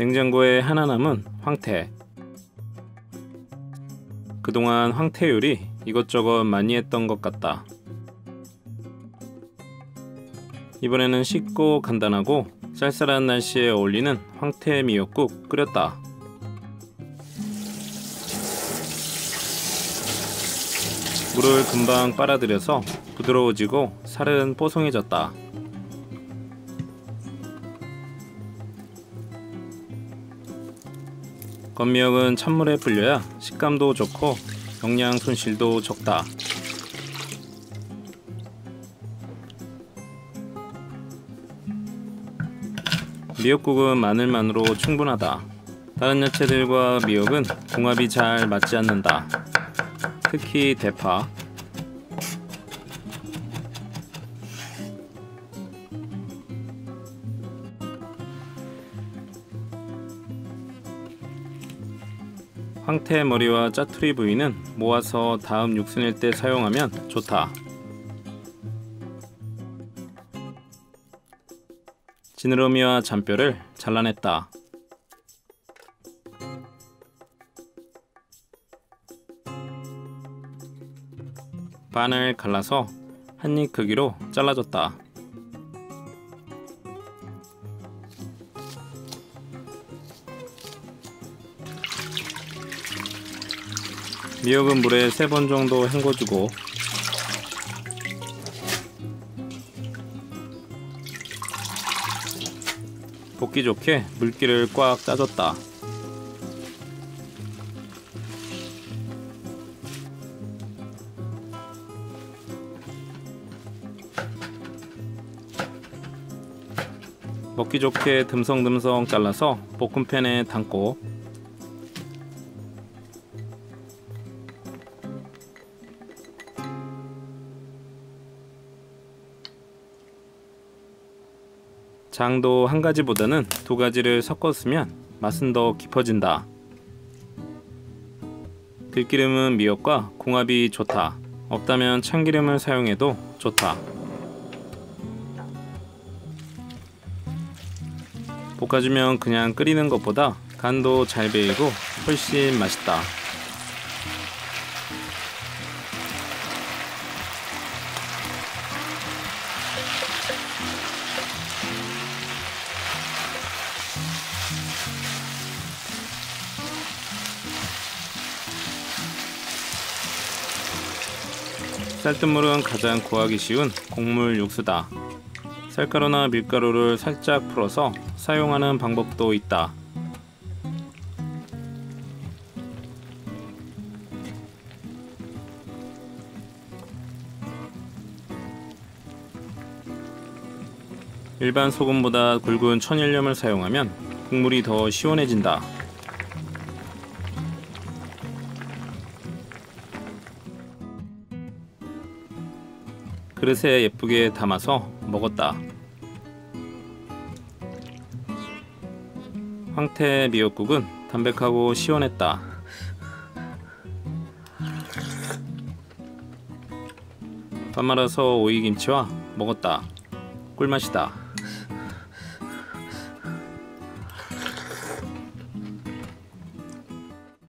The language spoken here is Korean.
냉장고에 하나 남은 황태. 그동안 황태 요리 이것저것 많이 했던 것 같다. 이번에는 쉽고 간단하고 쌀쌀한 날씨에 어울리는 황태 미역국 끓였다. 물을 금방 빨아들여서 부드러워지고 살은 뽀송해졌다. 건미역은 찬물에 불려야 식감도 좋고 영양 손실도 적다. 미역국은 마늘만으로 충분하다. 다른 야채들과 미역은 궁합이 잘 맞지 않는다. 특히 대파. 황태 머리와 짜투리 부위는 모아서 다음 육수 낼 때 사용하면 좋다. 지느러미와 잔뼈를 잘라냈다. 반을 갈라서 한 입 크기로 잘라줬다. 미역은 물에 3번 정도 헹궈주고 볶기 좋게 물기를 꽉 짜줬다. 먹기 좋게 듬성듬성 잘라서 볶음팬에 담고 장도 한 가지보다는 두 가지를 섞었으면 맛은 더 깊어진다. 들기름은 미역과 궁합이 좋다. 없다면 참기름을 사용해도 좋다. 볶아주면 그냥 끓이는 것보다 간도 잘 배이고 훨씬 맛있다. 쌀뜨물은 가장 구하기 쉬운 곡물 육수다. 쌀가루나 밀가루를 살짝 풀어서 사용하는 방법도 있다. 일반 소금보다 굵은 천일염을 사용하면 국물이 더 시원해진다. 그릇에 예쁘게 담아서 먹었다. 황태 미역국은 담백하고 시원했다. 밥 말아서 오이김치와 먹었다. 꿀맛이다.